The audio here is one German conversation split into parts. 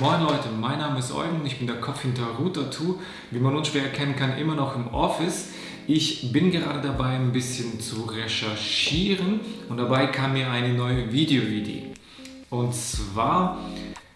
Moin Leute, mein Name ist Eugen, ich bin der Kopf hinter Router2, wie man unschwer erkennen kann, immer noch im Office. Ich bin gerade dabei, ein bisschen zu recherchieren und dabei kam mir eine neue Videoidee. Und zwar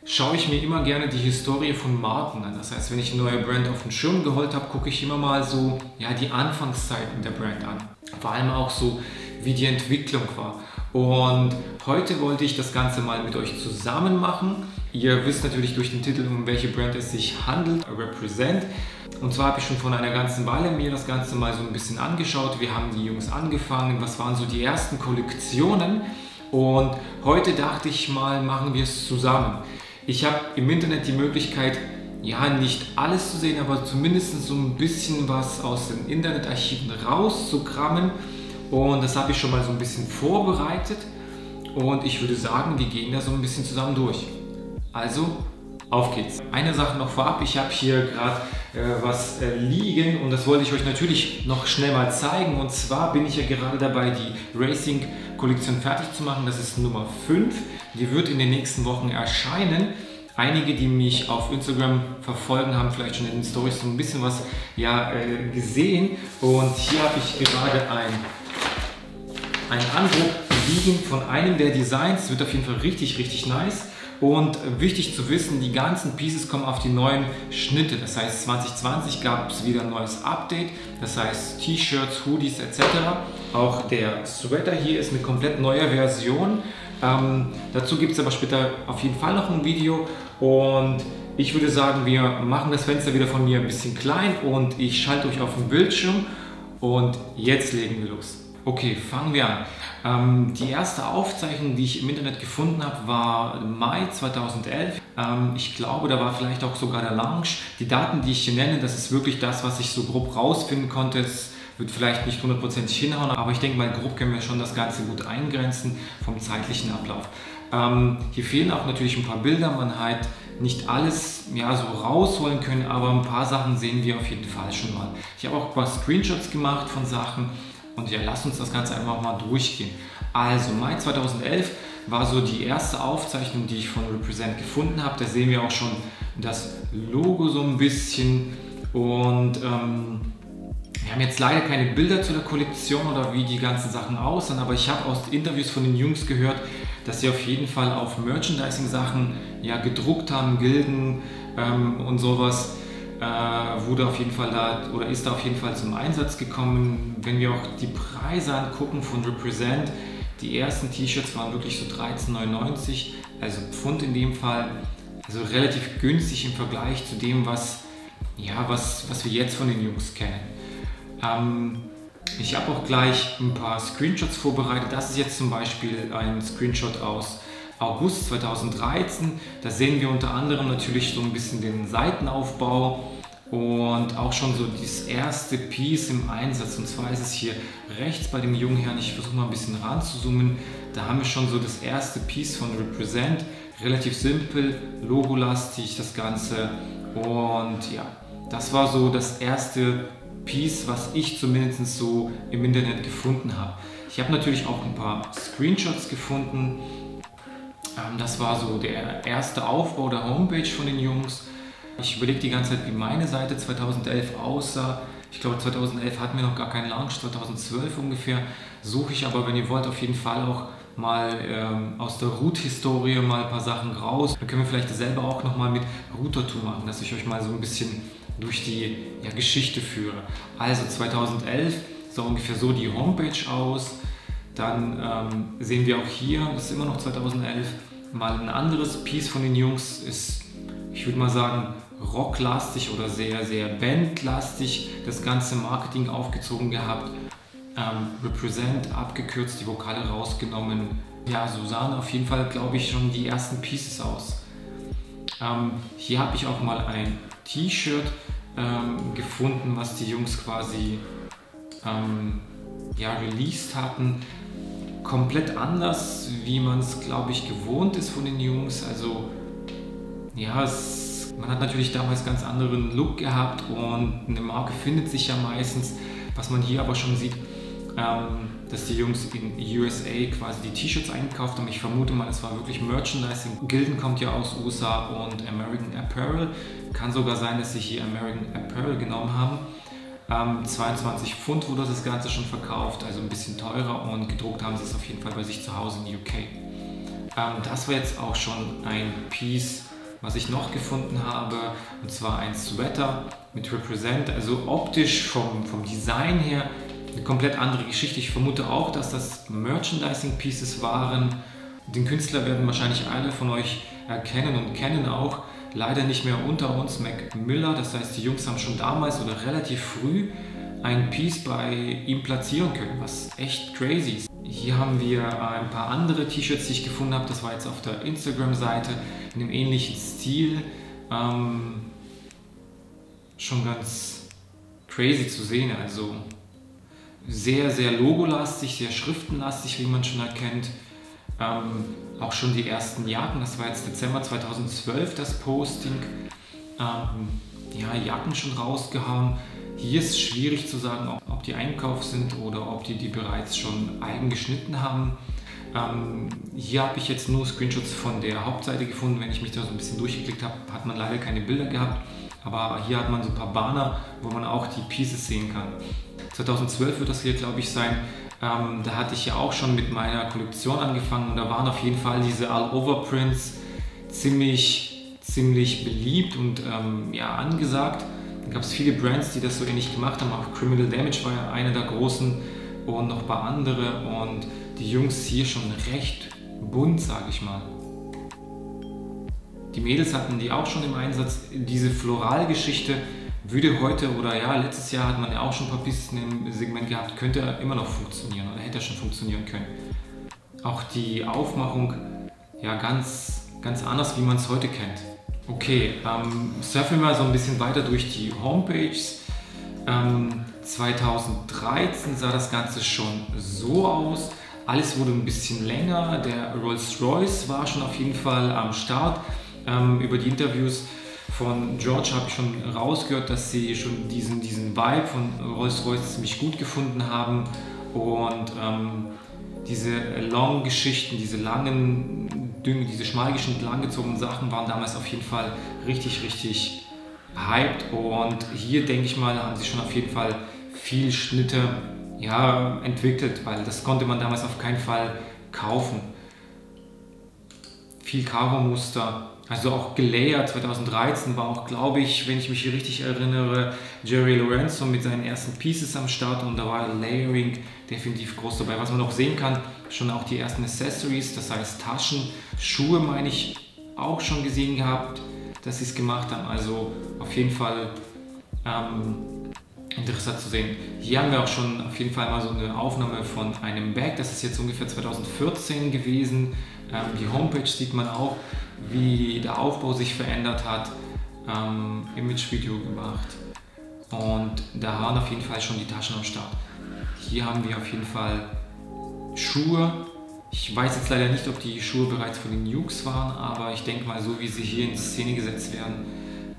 schaue ich mir immer gerne die Historie von Marken an. Das heißt, wenn ich eine neue Brand auf den Schirm geholt habe, gucke ich immer mal so ja, die Anfangszeiten der Brand an. Vor allem auch so, wie die Entwicklung war. Und heute wollte ich das Ganze mal mit euch zusammen machen. Ihr wisst natürlich durch den Titel, um welche Brand es sich handelt, Represent. Und zwar habe ich schon vor einer ganzen Weile mir das Ganze mal so ein bisschen angeschaut. Wir haben die Jungs angefangen, was waren so die ersten Kollektionen. Und heute dachte ich mal, machen wir es zusammen. Ich habe im Internet die Möglichkeit, ja, nicht alles zu sehen, aber zumindest so ein bisschen was aus den Internetarchiven rauszukrammen. Und das habe ich schon mal so ein bisschen vorbereitet. Und ich würde sagen, wir gehen da so ein bisschen zusammen durch. Also, auf geht's. Eine Sache noch vorab, ich habe hier gerade äh, was äh, liegen und das wollte ich euch natürlich noch schnell mal zeigen. Und zwar bin ich ja gerade dabei, die Racing-Kollektion fertig zu machen. Das ist Nummer 5. Die wird in den nächsten Wochen erscheinen. Einige, die mich auf Instagram verfolgen, haben vielleicht schon in den Stories so ein bisschen was ja, äh, gesehen. Und hier habe ich gerade ein, ein Andruck liegen von einem der Designs. Wird auf jeden Fall richtig, richtig nice. Und wichtig zu wissen, die ganzen Pieces kommen auf die neuen Schnitte. Das heißt, 2020 gab es wieder ein neues Update. Das heißt, T-Shirts, Hoodies etc. Auch der Sweater hier ist eine komplett neue Version. Ähm, dazu gibt es aber später auf jeden Fall noch ein Video. Und ich würde sagen, wir machen das Fenster wieder von mir ein bisschen klein und ich schalte euch auf den Bildschirm. Und jetzt legen wir los. Okay, fangen wir an. Ähm, die erste Aufzeichnung, die ich im Internet gefunden habe, war Mai 2011. Ähm, ich glaube, da war vielleicht auch sogar der Launch. Die Daten, die ich hier nenne, das ist wirklich das, was ich so grob rausfinden konnte. Es wird vielleicht nicht hundertprozentig hinhauen, aber ich denke mal, grob können wir schon das Ganze gut eingrenzen vom zeitlichen Ablauf. Ähm, hier fehlen auch natürlich ein paar Bilder. Man hat nicht alles ja, so rausholen können, aber ein paar Sachen sehen wir auf jeden Fall schon mal. Ich habe auch ein paar Screenshots gemacht von Sachen und ja, lasst uns das Ganze einfach mal durchgehen. Also Mai 2011 war so die erste Aufzeichnung, die ich von Represent gefunden habe. Da sehen wir auch schon das Logo so ein bisschen. Und ähm, wir haben jetzt leider keine Bilder zu der Kollektion oder wie die ganzen Sachen aussehen, aber ich habe aus Interviews von den Jungs gehört, dass sie auf jeden Fall auf Merchandising-Sachen ja, gedruckt haben, Gilden ähm, und sowas wurde auf jeden Fall da oder ist da auf jeden Fall zum Einsatz gekommen. Wenn wir auch die Preise angucken von Represent, die ersten T-Shirts waren wirklich so 13,99, also Pfund in dem Fall, also relativ günstig im Vergleich zu dem, was, ja, was, was wir jetzt von den Jungs kennen. Ähm, ich habe auch gleich ein paar Screenshots vorbereitet. Das ist jetzt zum Beispiel ein Screenshot aus August 2013. Da sehen wir unter anderem natürlich so ein bisschen den Seitenaufbau und auch schon so das erste Piece im Einsatz. Und zwar ist es hier rechts bei dem jungen Herrn, ich versuche mal ein bisschen ranzuzoomen, da haben wir schon so das erste Piece von Represent. Relativ simpel, logolastig das Ganze. Und ja, das war so das erste Piece, was ich zumindest so im Internet gefunden habe. Ich habe natürlich auch ein paar Screenshots gefunden das war so der erste Aufbau der Homepage von den Jungs. Ich überlege die ganze Zeit, wie meine Seite 2011 aussah. Ich glaube 2011 hatten wir noch gar keinen Launch, 2012 ungefähr. Suche ich aber, wenn ihr wollt, auf jeden Fall auch mal ähm, aus der Root-Historie mal ein paar Sachen raus. Dann können wir vielleicht selber auch nochmal mit Router-Tour machen, dass ich euch mal so ein bisschen durch die ja, Geschichte führe. Also 2011 sah ungefähr so die Homepage aus. Dann ähm, sehen wir auch hier, das ist immer noch 2011, mal ein anderes Piece von den Jungs, ist, ich würde mal sagen, rocklastig oder sehr, sehr bandlastig das ganze Marketing aufgezogen gehabt. Ähm, Represent abgekürzt, die Vokale rausgenommen. Ja, so sahen auf jeden Fall, glaube ich, schon die ersten Pieces aus. Ähm, hier habe ich auch mal ein T-Shirt ähm, gefunden, was die Jungs quasi ähm, ja, released hatten komplett anders, wie man es, glaube ich, gewohnt ist von den Jungs. Also, ja, es, man hat natürlich damals ganz anderen Look gehabt und eine Marke findet sich ja meistens. Was man hier aber schon sieht, ähm, dass die Jungs in USA quasi die T-Shirts eingekauft haben. Ich vermute mal, es war wirklich Merchandising. Gilden kommt ja aus USA und American Apparel. Kann sogar sein, dass sie hier American Apparel genommen haben. Ähm, 22 Pfund wurde das Ganze schon verkauft, also ein bisschen teurer und gedruckt haben sie es auf jeden Fall bei sich zu Hause in UK. Ähm, das war jetzt auch schon ein Piece, was ich noch gefunden habe, und zwar ein Sweater mit Represent, also optisch vom, vom Design her eine komplett andere Geschichte. Ich vermute auch, dass das Merchandising Pieces waren. Den Künstler werden wahrscheinlich alle von euch erkennen und kennen auch. Leider nicht mehr unter uns Mac Miller. Das heißt, die Jungs haben schon damals oder relativ früh ein Piece bei ihm platzieren können, was echt crazy ist. Hier haben wir ein paar andere T-Shirts, die ich gefunden habe. Das war jetzt auf der Instagram-Seite in einem ähnlichen Stil. Ähm, schon ganz crazy zu sehen. Also sehr, sehr logolastig, sehr schriftenlastig, wie man schon erkennt. Ähm, auch schon die ersten Jacken, das war jetzt Dezember 2012 das Posting. Ähm, ja, Jacken schon rausgehauen. Hier ist schwierig zu sagen, ob, die Einkauf sind oder ob die die bereits schon eigen geschnitten haben. Ähm, hier habe ich jetzt nur Screenshots von der Hauptseite gefunden. Wenn ich mich da so ein bisschen durchgeklickt habe, hat man leider keine Bilder gehabt. Aber hier hat man so ein paar Banner, wo man auch die Pieces sehen kann. 2012 wird das hier, glaube ich, sein. Ähm, da hatte ich ja auch schon mit meiner Kollektion angefangen und da waren auf jeden Fall diese All-Over-Prints ziemlich, ziemlich beliebt und ähm, ja, angesagt. Da gab es viele Brands, die das so ähnlich gemacht haben. Auch Criminal Damage war ja einer der großen und noch ein paar andere. Und die Jungs hier schon recht bunt, sage ich mal. Die Mädels hatten die auch schon im Einsatz. Diese Floralgeschichte würde heute oder ja, letztes Jahr hat man ja auch schon ein paar Pisten im Segment gehabt, könnte immer noch funktionieren oder hätte schon funktionieren können. Auch die Aufmachung ja ganz, ganz anders, wie man es heute kennt. Okay, ähm, surfen wir mal so ein bisschen weiter durch die Homepages. Ähm, 2013 sah das Ganze schon so aus. Alles wurde ein bisschen länger. Der Rolls-Royce war schon auf jeden Fall am Start. Ähm, über die Interviews von George habe ich schon rausgehört, dass sie schon diesen, diesen Vibe von Rolls-Royce ziemlich gut gefunden haben. Und ähm, diese Long-Geschichten, diese langen Dünge, diese schmal geschnittenen, langgezogenen Sachen waren damals auf jeden Fall richtig, richtig hyped. Und hier denke ich mal, haben sie schon auf jeden Fall viel Schnitte ja, entwickelt, weil das konnte man damals auf keinen Fall kaufen. Viel Karo-Muster, also auch gelayert 2013 war auch, glaube ich, wenn ich mich richtig erinnere, Jerry Lorenzo mit seinen ersten Pieces am Start und da war Layering definitiv groß dabei. Was man auch sehen kann, schon auch die ersten Accessories, das heißt Taschen, Schuhe meine ich auch schon gesehen gehabt, dass sie es gemacht haben. Also auf jeden Fall ähm, interessant zu sehen. Hier haben wir auch schon auf jeden Fall mal so eine Aufnahme von einem Bag, das ist jetzt ungefähr 2014 gewesen. Ähm, die Homepage sieht man auch wie der Aufbau sich verändert hat, ähm, Image-Video gemacht und da waren auf jeden Fall schon die Taschen am Start. Hier haben wir auf jeden Fall Schuhe. Ich weiß jetzt leider nicht, ob die Schuhe bereits von den Nukes waren, aber ich denke mal, so wie sie hier in Szene gesetzt werden,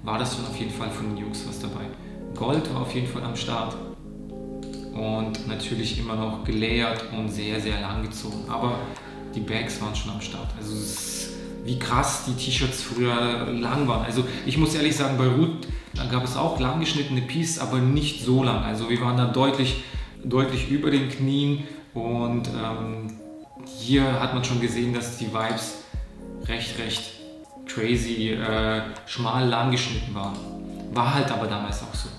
war das schon auf jeden Fall von den Nukes was dabei. Gold war auf jeden Fall am Start und natürlich immer noch gelayert und sehr, sehr lang gezogen. Aber die Bags waren schon am Start. Also es wie krass die T-Shirts früher lang waren. Also ich muss ehrlich sagen, bei Ruth da gab es auch lang geschnittene Pieces, aber nicht so lang. Also wir waren da deutlich, deutlich über den Knien und ähm, hier hat man schon gesehen, dass die Vibes recht, recht crazy, äh, schmal lang geschnitten waren. War halt aber damals auch so.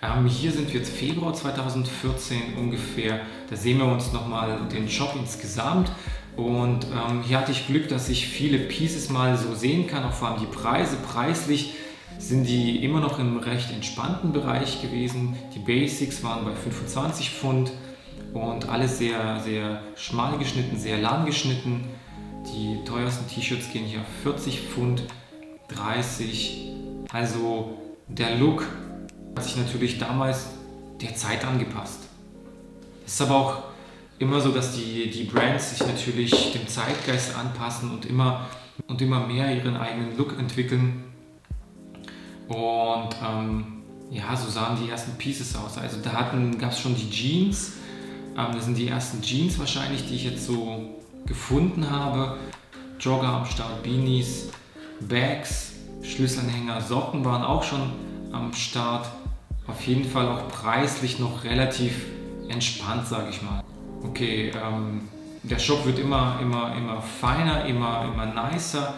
Ähm, hier sind wir jetzt Februar 2014 ungefähr. Da sehen wir uns nochmal den Shop insgesamt. Und ähm, hier hatte ich Glück, dass ich viele Pieces mal so sehen kann, auch vor allem die Preise. Preislich sind die immer noch im recht entspannten Bereich gewesen. Die Basics waren bei 25 Pfund und alles sehr, sehr schmal geschnitten, sehr lang geschnitten. Die teuersten T-Shirts gehen hier auf 40 Pfund, 30. Also der Look hat sich natürlich damals der Zeit angepasst. Es ist aber auch immer so, dass die, die Brands sich natürlich dem Zeitgeist anpassen und immer, und immer mehr ihren eigenen Look entwickeln. Und ähm, ja, so sahen die ersten Pieces aus. Also da gab es schon die Jeans. Ähm, das sind die ersten Jeans wahrscheinlich, die ich jetzt so gefunden habe. Jogger am Start, Beanies, Bags, Schlüsselanhänger, Socken waren auch schon am Start. Auf jeden Fall auch preislich noch relativ entspannt, sage ich mal. Okay, ähm, der Shop wird immer, immer, immer feiner, immer, immer nicer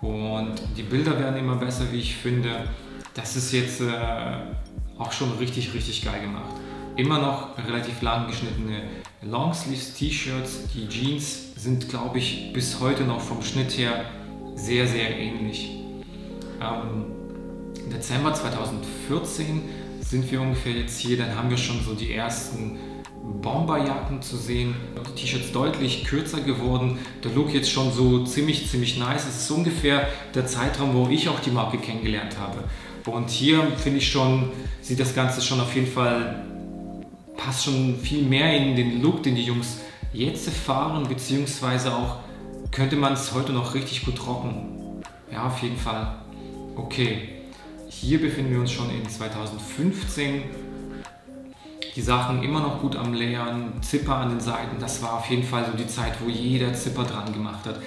und die Bilder werden immer besser, wie ich finde. Das ist jetzt äh, auch schon richtig, richtig geil gemacht. Immer noch relativ lang geschnittene Longsleeves T-Shirts. Die Jeans sind, glaube ich, bis heute noch vom Schnitt her sehr, sehr ähnlich. Ähm, Dezember 2014 sind wir ungefähr jetzt hier, dann haben wir schon so die ersten Bomberjacken zu sehen. Die T-Shirts deutlich kürzer geworden. Der Look jetzt schon so ziemlich, ziemlich nice. Es ist ungefähr der Zeitraum, wo ich auch die Marke kennengelernt habe. Und hier finde ich schon, sieht das Ganze schon auf jeden Fall, passt schon viel mehr in den Look, den die Jungs jetzt fahren, beziehungsweise auch könnte man es heute noch richtig gut rocken. Ja, auf jeden Fall. Okay, hier befinden wir uns schon in 2015. Die Sachen immer noch gut am Layern, Zipper an den Seiten, das war auf jeden Fall so die Zeit, wo jeder Zipper dran gemacht hat.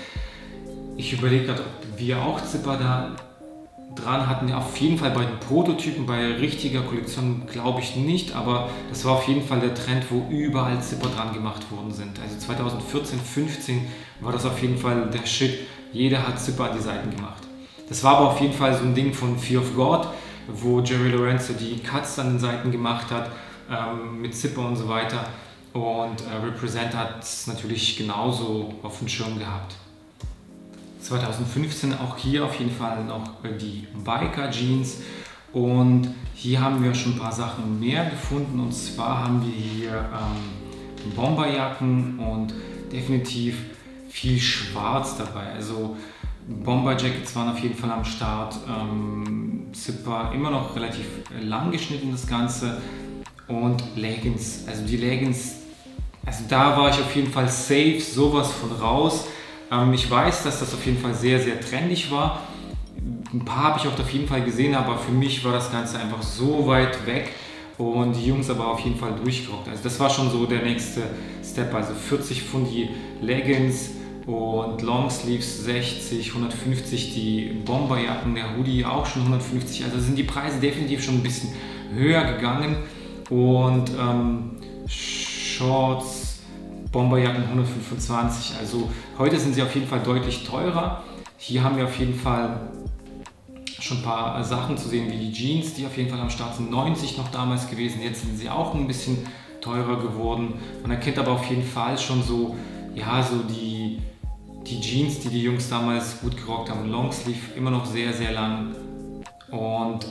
Ich überlege gerade, ob wir auch Zipper da dran hatten. Auf jeden Fall bei den Prototypen, bei richtiger Kollektion glaube ich nicht, aber das war auf jeden Fall der Trend, wo überall Zipper dran gemacht worden sind. Also 2014, 15 war das auf jeden Fall der Shit. Jeder hat Zipper an die Seiten gemacht. Das war aber auf jeden Fall so ein Ding von Fear of God, wo Jerry Lorenzo die Cuts an den Seiten gemacht hat, ähm, mit Zipper und so weiter. Und äh, Represent hat es natürlich genauso auf dem Schirm gehabt. 2015 auch hier auf jeden Fall noch äh, die Biker Jeans. Und hier haben wir schon ein paar Sachen mehr gefunden. Und zwar haben wir hier ähm, Bomberjacken und definitiv viel Schwarz dabei. Also Bomber Jackets waren auf jeden Fall am Start. Ähm, Zipper immer noch relativ lang geschnitten das Ganze. Und Leggings. Also die Leggings, also da war ich auf jeden Fall safe, sowas von raus. Ähm, ich weiß, dass das auf jeden Fall sehr, sehr trendig war. Ein paar habe ich auch auf jeden Fall gesehen, aber für mich war das Ganze einfach so weit weg und die Jungs aber auf jeden Fall durchgerockt. Also das war schon so der nächste Step. Also 40 Pfund die Leggings und Longsleeves 60, 150 die Bomberjacken, der Hoodie auch schon 150. Also sind die Preise definitiv schon ein bisschen höher gegangen und ähm, Shorts Bomberjacken 125. Also heute sind sie auf jeden Fall deutlich teurer. Hier haben wir auf jeden Fall schon ein paar Sachen zu sehen, wie die Jeans, die auf jeden Fall am Start sind. 90 noch damals gewesen, jetzt sind sie auch ein bisschen teurer geworden. Man erkennt aber auf jeden Fall schon so, ja, so die, die Jeans, die die Jungs damals gut gerockt haben. Longsleeve immer noch sehr, sehr lang. Und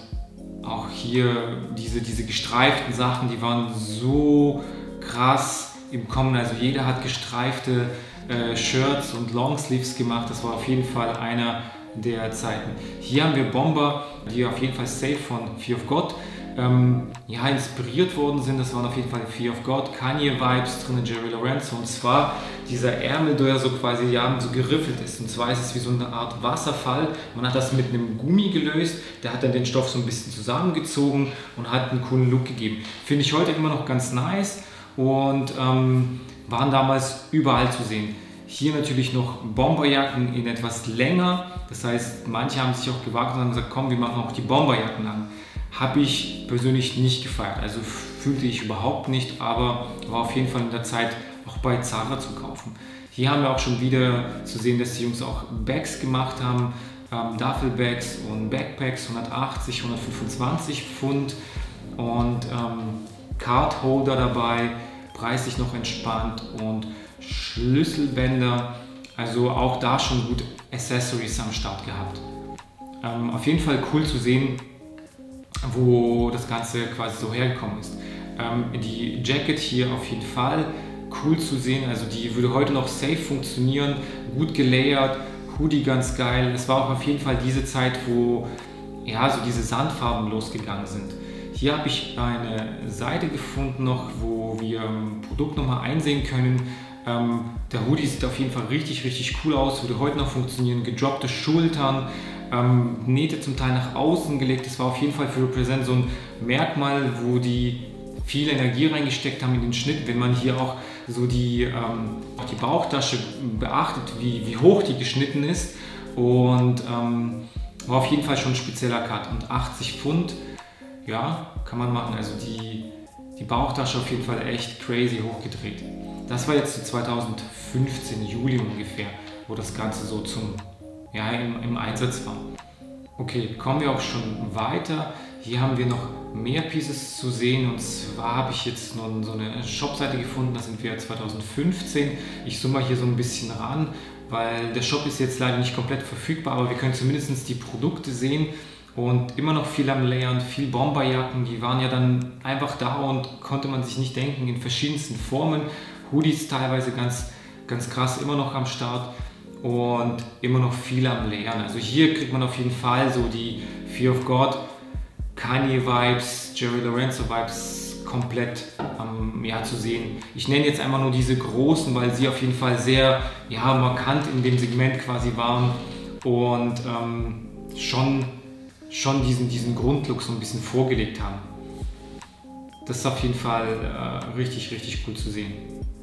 auch hier diese, diese gestreiften Sachen, die waren so krass im Kommen. Also jeder hat gestreifte äh, Shirts und Longsleeves gemacht. Das war auf jeden Fall einer der Zeiten. Hier haben wir Bomber, die auf jeden Fall safe von Fear of God ähm, ja, inspiriert worden sind. Das waren auf jeden Fall Fear of God, Kanye-Vibes drin, Jerry Lorenzo. Und zwar dieser Ärmel, der so quasi ja, so geriffelt ist. Und zwar ist es wie so eine Art Wasserfall. Man hat das mit einem Gummi gelöst. Der hat dann den Stoff so ein bisschen zusammengezogen und hat einen coolen Look gegeben. Finde ich heute immer noch ganz nice und ähm, waren damals überall zu sehen. Hier natürlich noch Bomberjacken in etwas länger. Das heißt, manche haben sich auch gewagt und haben gesagt, komm, wir machen auch die Bomberjacken an. Habe ich persönlich nicht gefeiert. Also fühlte ich überhaupt nicht, aber war auf jeden Fall in der Zeit auch bei Zara zu kaufen. Hier haben wir auch schon wieder zu sehen, dass die Jungs auch Bags gemacht haben. Ähm, Duffelbags und Backpacks, 180, 125 Pfund und ähm, Cardholder dabei, preislich noch entspannt und Schlüsselbänder, also auch da schon gut Accessories am Start gehabt. Ähm, auf jeden Fall cool zu sehen, wo das Ganze quasi so hergekommen ist. Ähm, die Jacket hier auf jeden Fall cool zu sehen, also die würde heute noch safe funktionieren, gut gelayert, Hoodie ganz geil. Es war auch auf jeden Fall diese Zeit, wo ja, so diese Sandfarben losgegangen sind. Hier habe ich eine Seite gefunden noch, wo wir ein Produkt nochmal einsehen können. Ähm, der Hoodie sieht auf jeden Fall richtig, richtig cool aus, würde heute noch funktionieren. Gedroppte Schultern, ähm, Nähte zum Teil nach außen gelegt. Das war auf jeden Fall für Represent so ein Merkmal, wo die viel Energie reingesteckt haben in den Schnitt. Wenn man hier auch so die, ähm, die Bauchtasche beachtet, wie, wie hoch die geschnitten ist. Und ähm, war auf jeden Fall schon ein spezieller Cut. Und 80 Pfund, ja, kann man machen. Also die, die Bauchtasche auf jeden Fall echt crazy hochgedreht. Das war jetzt 2015, Juli ungefähr, wo das Ganze so zum, ja, im, im Einsatz war. Okay, kommen wir auch schon weiter. Hier haben wir noch mehr Pieces zu sehen und zwar habe ich jetzt noch so eine Shopseite gefunden, da sind wir 2015. Ich zoome mal hier so ein bisschen ran, weil der Shop ist jetzt leider nicht komplett verfügbar, aber wir können zumindest die Produkte sehen und immer noch viel am Layern, viel Bomberjacken, die waren ja dann einfach da und konnte man sich nicht denken, in verschiedensten Formen. Hoodies teilweise ganz, ganz krass immer noch am Start und immer noch viel am Layern. Also hier kriegt man auf jeden Fall so die Fear of God Kanye-Vibes, Jerry Lorenzo-Vibes komplett ähm, ja, zu sehen. Ich nenne jetzt einmal nur diese großen, weil sie auf jeden Fall sehr ja, markant in dem Segment quasi waren und ähm, schon, schon diesen, diesen Grundlook so ein bisschen vorgelegt haben. Das ist auf jeden Fall äh, richtig, richtig cool zu sehen.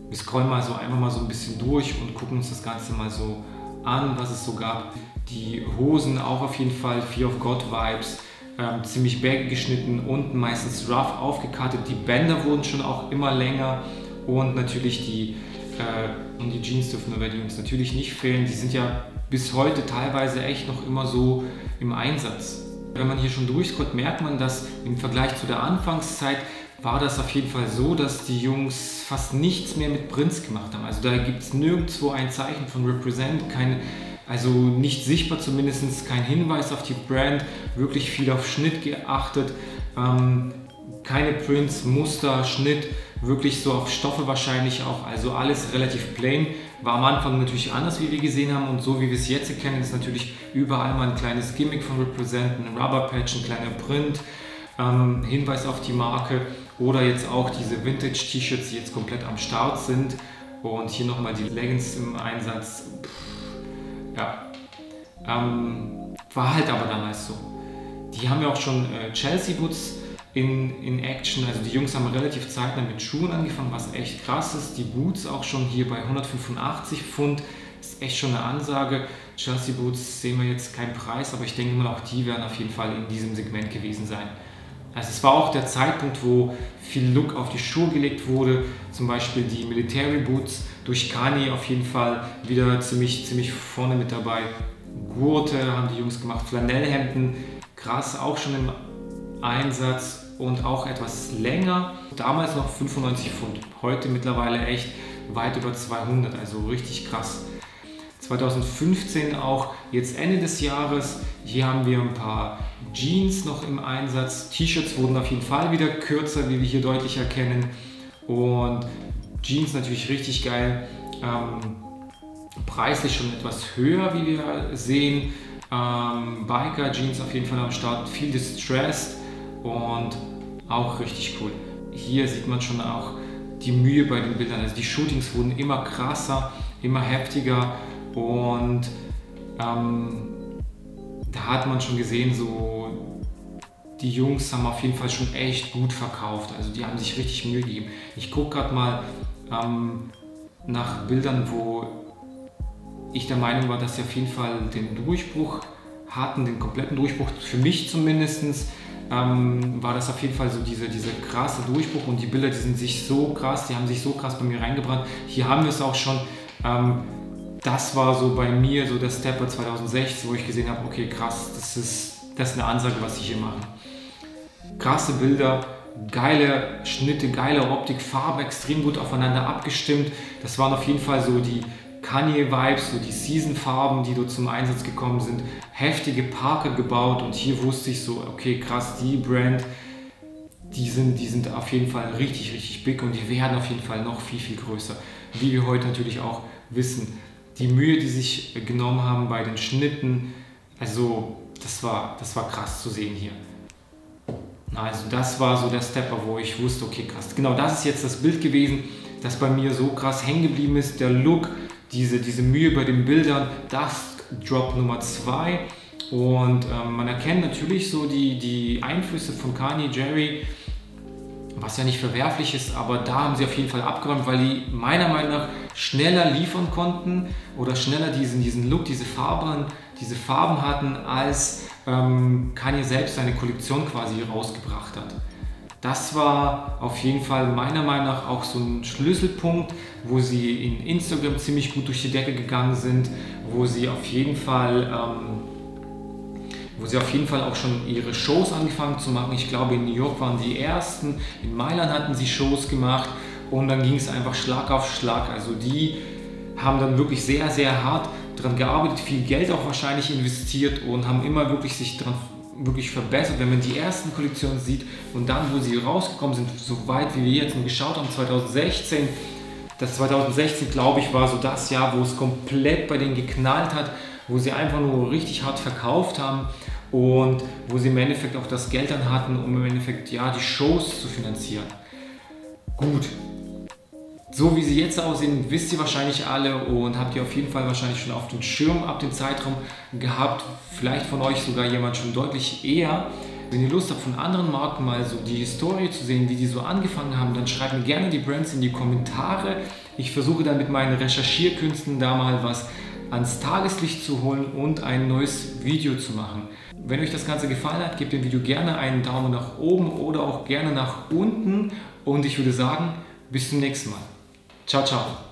Wir scrollen mal so einmal mal so ein bisschen durch und gucken uns das Ganze mal so an, was es so gab. Die Hosen auch auf jeden Fall, Fear of God Vibes ähm, ziemlich baggy geschnitten, unten meistens rough aufgekartet. Die Bänder wurden schon auch immer länger und natürlich die, äh, und die Jeans dürfen bei den Jungs natürlich nicht fehlen. Die sind ja bis heute teilweise echt noch immer so im Einsatz. Wenn man hier schon durchscrollt, merkt man, dass im Vergleich zu der Anfangszeit war das auf jeden Fall so, dass die Jungs fast nichts mehr mit Prints gemacht haben. Also da gibt es nirgendwo ein Zeichen von Represent, keine also nicht sichtbar zumindest, kein Hinweis auf die Brand, wirklich viel auf Schnitt geachtet, ähm, keine Prints, Muster, Schnitt, wirklich so auf Stoffe wahrscheinlich auch, also alles relativ plain. War am Anfang natürlich anders, wie wir gesehen haben und so wie wir es jetzt erkennen, ist natürlich überall mal ein kleines Gimmick von Represent, ein Rubber Patch, ein kleiner Print, ähm, Hinweis auf die Marke oder jetzt auch diese Vintage-T-Shirts, die jetzt komplett am Start sind und hier nochmal die Leggings im Einsatz. Pff, ja. Ähm, war halt aber damals so. Die haben ja auch schon äh, Chelsea Boots in, in Action. Also die Jungs haben relativ zeitnah mit Schuhen angefangen, was echt krass ist. Die Boots auch schon hier bei 185 Pfund. Ist echt schon eine Ansage. Chelsea Boots sehen wir jetzt keinen Preis, aber ich denke mal, auch die werden auf jeden Fall in diesem Segment gewesen sein. Also es war auch der Zeitpunkt, wo viel Look auf die Schuhe gelegt wurde, zum Beispiel die Military Boots durch Kani auf jeden Fall wieder ziemlich, ziemlich vorne mit dabei. Gurte haben die Jungs gemacht, Flanellhemden, krass, auch schon im Einsatz und auch etwas länger. Damals noch 95 Pfund, heute mittlerweile echt weit über 200, also richtig krass. 2015 auch, jetzt Ende des Jahres, hier haben wir ein paar Jeans noch im Einsatz. T-Shirts wurden auf jeden Fall wieder kürzer, wie wir hier deutlich erkennen. Und Jeans natürlich richtig geil. Ähm, preislich schon etwas höher, wie wir sehen. Ähm, Biker Jeans auf jeden Fall am Start, viel distressed und auch richtig cool. Hier sieht man schon auch die Mühe bei den Bildern. Also die Shootings wurden immer krasser, immer heftiger und ähm, da hat man schon gesehen, so die Jungs haben auf jeden Fall schon echt gut verkauft. Also die haben sich richtig Mühe gegeben. Ich gucke gerade mal ähm, nach Bildern, wo ich der Meinung war, dass sie auf jeden Fall den Durchbruch hatten, den kompletten Durchbruch. Für mich zumindest ähm, war das auf jeden Fall so dieser diese krasse Durchbruch und die Bilder, die sind sich so krass, die haben sich so krass bei mir reingebrannt. Hier haben wir es auch schon. Ähm, das war so bei mir so der Stepper 2016, wo ich gesehen habe, okay, krass, das ist, das ist eine Ansage, was sie hier machen. Krasse Bilder, geile Schnitte, geile Optik, Farben extrem gut aufeinander abgestimmt. Das waren auf jeden Fall so die Kanye-Vibes, so die Season-Farben, die dort zum Einsatz gekommen sind. Heftige Parker gebaut und hier wusste ich so, okay, krass, die Brand, die sind, die sind auf jeden Fall richtig, richtig big und die werden auf jeden Fall noch viel, viel größer. Wie wir heute natürlich auch wissen die Mühe, die sich genommen haben bei den Schnitten, also das war, das war krass zu sehen hier. Also das war so der Stepper, wo ich wusste, okay krass, genau das ist jetzt das Bild gewesen, das bei mir so krass hängen geblieben ist, der Look, diese, diese Mühe bei den Bildern, das Drop Nummer 2 Und ähm, man erkennt natürlich so die, die Einflüsse von Kanye, Jerry, was ja nicht verwerflich ist, aber da haben sie auf jeden Fall abgeräumt, weil die meiner Meinung nach schneller liefern konnten oder schneller diesen, diesen Look, diese Farben, diese Farben hatten, als ähm, Kanye selbst seine Kollektion quasi rausgebracht hat. Das war auf jeden Fall meiner Meinung nach auch so ein Schlüsselpunkt, wo sie in Instagram ziemlich gut durch die Decke gegangen sind, wo sie auf jeden Fall, ähm, wo sie auf jeden Fall auch schon ihre Shows angefangen zu machen. Ich glaube, in New York waren die ersten, in Mailand hatten sie Shows gemacht und dann ging es einfach Schlag auf Schlag. Also die haben dann wirklich sehr, sehr hart daran gearbeitet, viel Geld auch wahrscheinlich investiert und haben immer wirklich sich daran wirklich verbessert, wenn man die ersten Kollektionen sieht und dann, wo sie rausgekommen sind, so weit wie wir jetzt nur geschaut haben, 2016, das 2016, glaube ich, war so das Jahr, wo es komplett bei denen geknallt hat, wo sie einfach nur richtig hart verkauft haben und wo sie im Endeffekt auch das Geld dann hatten, um im Endeffekt ja die Shows zu finanzieren. Gut, so wie sie jetzt aussehen, wisst ihr wahrscheinlich alle und habt ihr auf jeden Fall wahrscheinlich schon auf den Schirm ab dem Zeitraum gehabt. Vielleicht von euch sogar jemand schon deutlich eher. Wenn ihr Lust habt, von anderen Marken mal so die Historie zu sehen, wie die so angefangen haben, dann schreibt mir gerne die Brands in die Kommentare. Ich versuche dann mit meinen Recherchierkünsten da mal was ans Tageslicht zu holen und ein neues Video zu machen. Wenn euch das Ganze gefallen hat, gebt dem Video gerne einen Daumen nach oben oder auch gerne nach unten und ich würde sagen, bis zum nächsten Mal. Ciao, ciao.